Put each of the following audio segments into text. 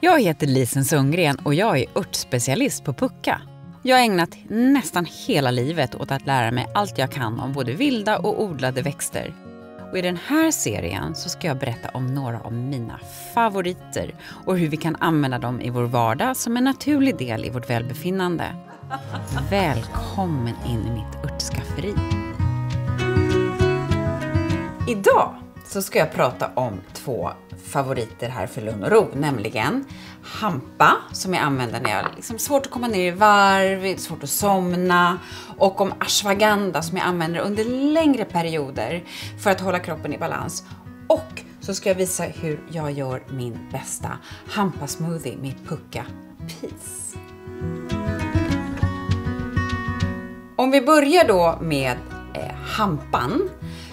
Jag heter Lisen Sundgren och jag är örtspecialist på Pucka. Jag har ägnat nästan hela livet åt att lära mig allt jag kan om både vilda och odlade växter. Och I den här serien så ska jag berätta om några av mina favoriter och hur vi kan använda dem i vår vardag som en naturlig del i vårt välbefinnande. Välkommen in i mitt örtskafferi. Idag så ska jag prata om två favoriter här för lugn och ro, nämligen hampa som jag använder när jag liksom svårt att komma ner i varv, svårt att somna och om ashwagandha som jag använder under längre perioder för att hålla kroppen i balans. Och så ska jag visa hur jag gör min bästa hampa smoothie med pucka peas. Om vi börjar då med eh, hampan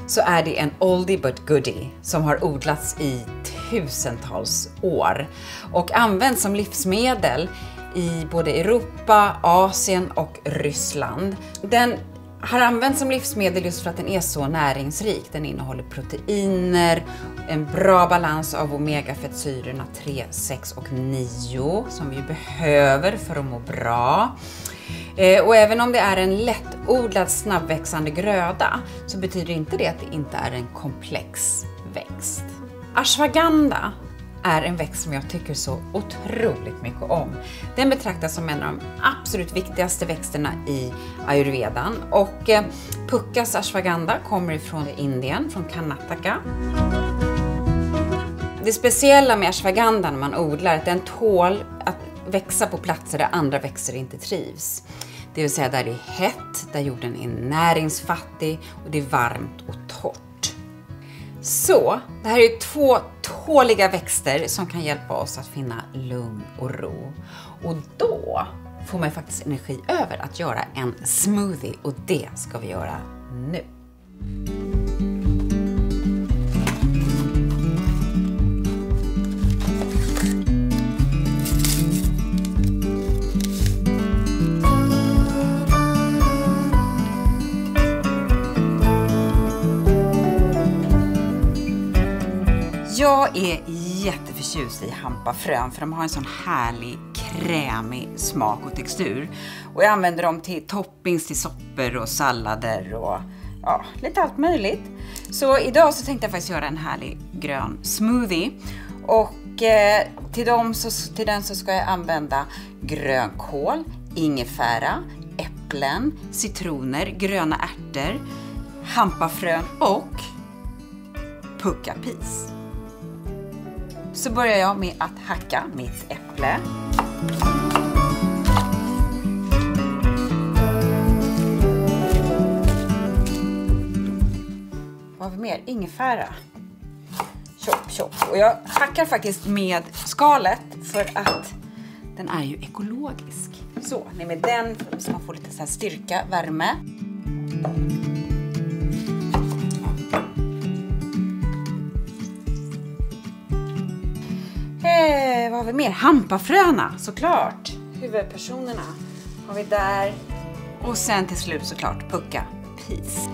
så är det en oldie but goodie som har odlats i tusentals år och används som livsmedel i både Europa, Asien och Ryssland. Den har använts som livsmedel just för att den är så näringsrik. Den innehåller proteiner, en bra balans av omegafettsyrorna 3, 6 och 9 som vi behöver för att må bra. Eh, och även om det är en lätt odlad snabbväxande gröda så betyder inte det att det inte är en komplex växt. Ashwagandha är en växt som jag tycker så otroligt mycket om. Den betraktas som en av de absolut viktigaste växterna i ayurvedan och eh, Puckas ashwagandha kommer ifrån Indien, från Karnataka. Det speciella med ashwagandha när man odlar är att den tål att växa på platser där andra växter inte trivs. Det vill säga där det är hett, där jorden är näringsfattig och det är varmt och torrt. Så, det här är två tåliga växter som kan hjälpa oss att finna lugn och ro. Och då får man faktiskt energi över att göra en smoothie och det ska vi göra nu. Jag är jätteförtjust i hampafrön för de har en sån härlig krämig smak och textur. Och jag använder dem till toppings till soppor och sallader och ja, lite allt möjligt. Så idag så tänkte jag faktiskt göra en härlig grön smoothie. Och eh, till, dem så, till den så ska jag använda grönkål, ingefära, äpplen, citroner, gröna ärtor, hampafrön och pucka peas så börjar jag med att hacka mitt äpple. Vad har vi mer? Ingefära. Chop, chop. Och jag hackar faktiskt med skalet för att den är ju ekologisk. Så, ner med den så man får lite så styrka, värme. Vi mer? Hampafröna såklart. Huvudpersonerna har vi där. Och sen till slut såklart Pucka Peace.